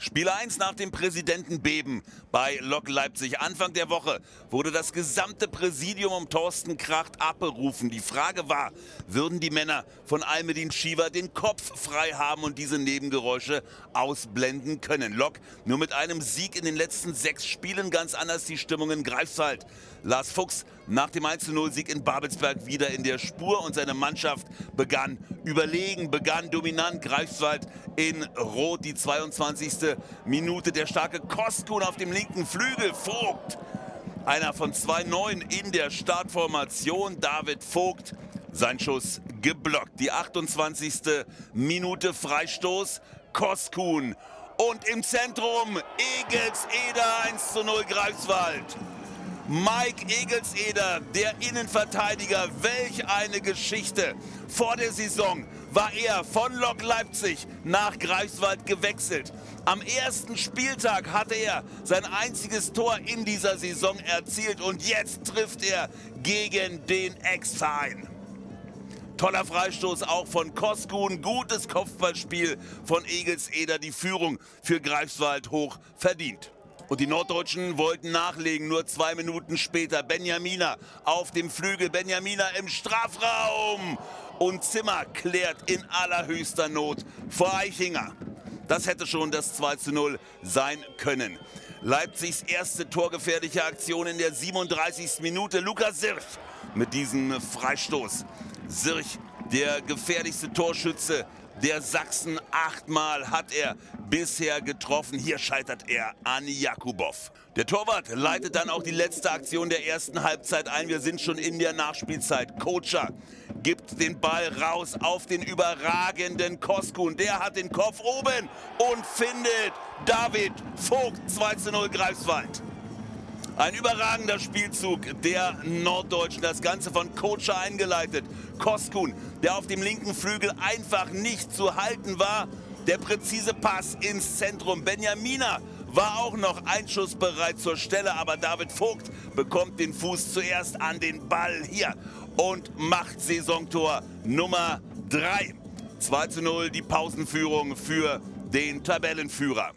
Spiel 1 nach dem Präsidentenbeben bei Lok Leipzig. Anfang der Woche wurde das gesamte Präsidium um Thorsten Kracht abberufen. Die Frage war, würden die Männer von Almedin Shiva den Kopf frei haben und diese Nebengeräusche ausblenden können. Lok nur mit einem Sieg in den letzten sechs Spielen ganz anders die Stimmung in Greifswald. Lars Fuchs nach dem 1-0-Sieg in Babelsberg wieder in der Spur und seine Mannschaft begann überlegen, begann dominant. Greifswald in Rot, die 22. Minute. Der starke Koskun auf dem linken Flügel. Vogt, einer von zwei Neuen in der Startformation. David Vogt, sein Schuss geblockt. Die 28. Minute Freistoß. Koskun und im Zentrum Egels Eder 1 zu 0 Greifswald. Mike Egelseder, der Innenverteidiger, welch eine Geschichte. Vor der Saison war er von Lok Leipzig nach Greifswald gewechselt. Am ersten Spieltag hatte er sein einziges Tor in dieser Saison erzielt und jetzt trifft er gegen den Ex-Verein. Toller Freistoß auch von Koskun, gutes Kopfballspiel von Egelseder, die Führung für Greifswald hoch verdient. Und die Norddeutschen wollten nachlegen, nur zwei Minuten später. Benjamina auf dem Flügel, Benjamina im Strafraum. Und Zimmer klärt in allerhöchster Not vor Eichinger. Das hätte schon das 2 zu 0 sein können. Leipzigs erste torgefährliche Aktion in der 37. Minute. Lukas Sirch mit diesem Freistoß. Sirch, der gefährlichste Torschütze der Sachsen. Achtmal hat er bisher getroffen. Hier scheitert er an Jakubow. Der Torwart leitet dann auch die letzte Aktion der ersten Halbzeit ein. Wir sind schon in der Nachspielzeit. Kocher gibt den Ball raus auf den überragenden Koskun. Der hat den Kopf oben und findet David Vogt 2 zu 0 Greifswald. Ein überragender Spielzug der Norddeutschen. Das Ganze von Kocher eingeleitet. Koskun, der auf dem linken Flügel einfach nicht zu halten war. Der präzise Pass ins Zentrum. Benjamina war auch noch einschussbereit zur Stelle, aber David Vogt bekommt den Fuß zuerst an den Ball hier und macht Saisontor Nummer 3. 2 zu 0 die Pausenführung für den Tabellenführer.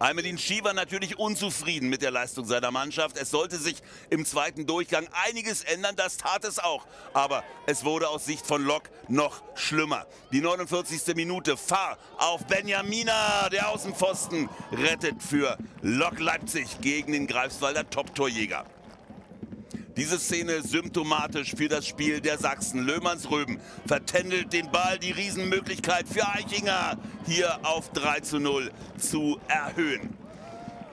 Almedin war natürlich unzufrieden mit der Leistung seiner Mannschaft. Es sollte sich im zweiten Durchgang einiges ändern, das tat es auch. Aber es wurde aus Sicht von Lok noch schlimmer. Die 49. Minute, Fahr auf Benjamina, der Außenpfosten, rettet für Lok Leipzig gegen den Greifswalder Top-Torjäger. Diese Szene symptomatisch für das Spiel der Sachsen. Löhmannsröben vertändelt den Ball, die Riesenmöglichkeit für Eichinger hier auf 3 zu 0 zu erhöhen.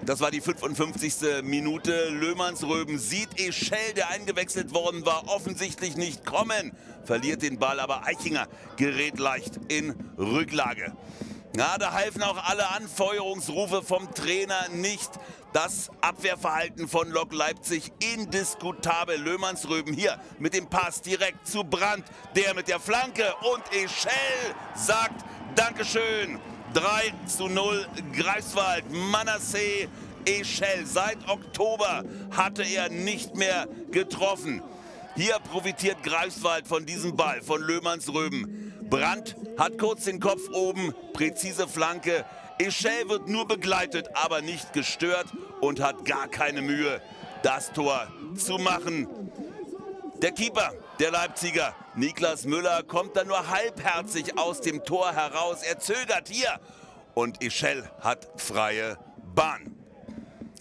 Das war die 55. Minute. Löhmannsröben sieht Eschel, der eingewechselt worden war, offensichtlich nicht kommen. Verliert den Ball, aber Eichinger gerät leicht in Rücklage. Ja, da halfen auch alle Anfeuerungsrufe vom Trainer nicht. Das Abwehrverhalten von Lok Leipzig indiskutabel. Löhmannsröben hier mit dem Pass direkt zu Brandt. Der mit der Flanke und Eschel sagt Dankeschön. 3 zu 0 Greifswald. Manasseh Eschel. Seit Oktober hatte er nicht mehr getroffen. Hier profitiert Greifswald von diesem Ball von Löhmannsröben. Brandt hat kurz den Kopf oben, präzise Flanke. Eschel wird nur begleitet, aber nicht gestört und hat gar keine Mühe, das Tor zu machen. Der Keeper, der Leipziger, Niklas Müller, kommt dann nur halbherzig aus dem Tor heraus. Er zögert hier und Eschel hat freie Bahn.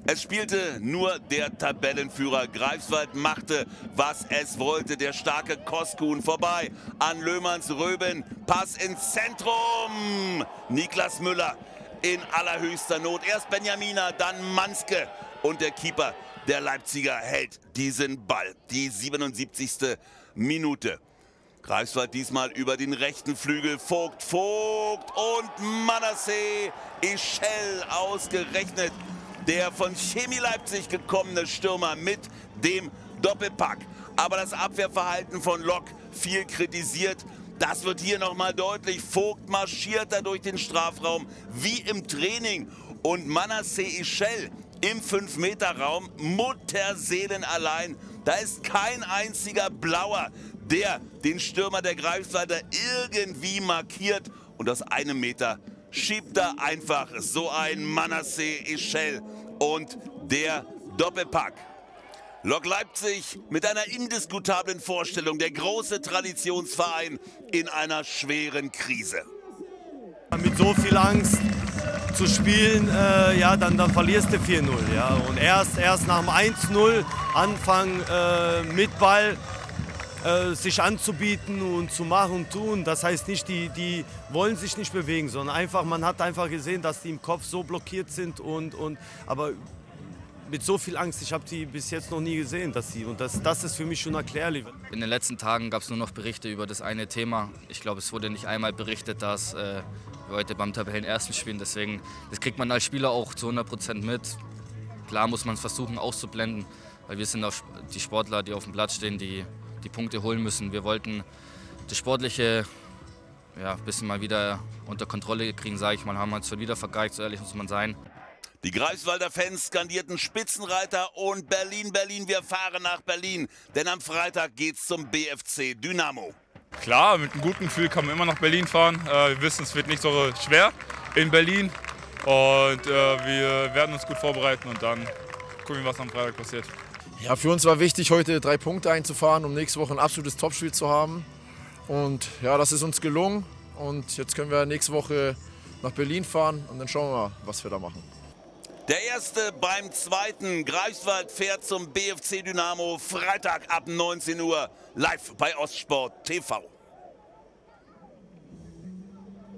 Es spielte nur der Tabellenführer. Greifswald machte, was es wollte. Der starke Koskun vorbei an Löhmanns Röben. Pass ins Zentrum. Niklas Müller in allerhöchster Not. Erst Benjamina, dann Manske. Und der Keeper der Leipziger hält diesen Ball. Die 77. Minute. Greifswald diesmal über den rechten Flügel. Vogt, Vogt und Manasseh Ischel ausgerechnet der von Chemie Leipzig gekommene Stürmer mit dem Doppelpack. Aber das Abwehrverhalten von Lok viel kritisiert. Das wird hier nochmal deutlich. Vogt marschiert da durch den Strafraum wie im Training. Und Manasseh Ischel im 5-Meter-Raum, Mutterseelen allein. Da ist kein einziger Blauer, der den Stürmer der Greifswalder irgendwie markiert. Und aus einem Meter schiebt da einfach so ein Manasseh Ischel und der Doppelpack. Lok Leipzig mit einer indiskutablen Vorstellung, der große Traditionsverein in einer schweren Krise. Mit so viel Angst zu spielen, äh, ja, dann, dann verlierst du 4-0. Ja. Und erst, erst nach dem 1-0 anfangen äh, mit Ball äh, sich anzubieten und zu machen und tun. Das heißt nicht, die, die wollen sich nicht bewegen, sondern einfach, man hat einfach gesehen, dass die im Kopf so blockiert sind und, und aber mit so viel Angst, ich habe die bis jetzt noch nie gesehen, dass sie und das, das ist für mich schon erklärlich. In den letzten Tagen gab es nur noch Berichte über das eine Thema. Ich glaube, es wurde nicht einmal berichtet, dass äh, wir heute beim Tabellenersten spielen. Deswegen, das kriegt man als Spieler auch zu 100 Prozent mit. Klar muss man es versuchen auszublenden, weil wir sind die Sportler, die auf dem Platz stehen, die die Punkte holen müssen. Wir wollten das Sportliche ja, ein bisschen mal wieder unter Kontrolle kriegen, sage ich mal. Haben wir uns schon wieder vergeigt, so ehrlich muss man sein. Die Greifswalder Fans skandierten Spitzenreiter und Berlin, Berlin, wir fahren nach Berlin. Denn am Freitag geht's zum BFC Dynamo. Klar, mit einem guten Gefühl kann man immer nach Berlin fahren. Äh, wir wissen, es wird nicht so schwer in Berlin. Und äh, wir werden uns gut vorbereiten und dann gucken, was am Freitag passiert. Ja, für uns war wichtig, heute drei Punkte einzufahren, um nächste Woche ein absolutes Topspiel zu haben. Und ja, das ist uns gelungen. Und jetzt können wir nächste Woche nach Berlin fahren und dann schauen wir mal, was wir da machen. Der erste beim zweiten. Greifswald fährt zum BFC Dynamo Freitag ab 19 Uhr live bei Ostsport TV.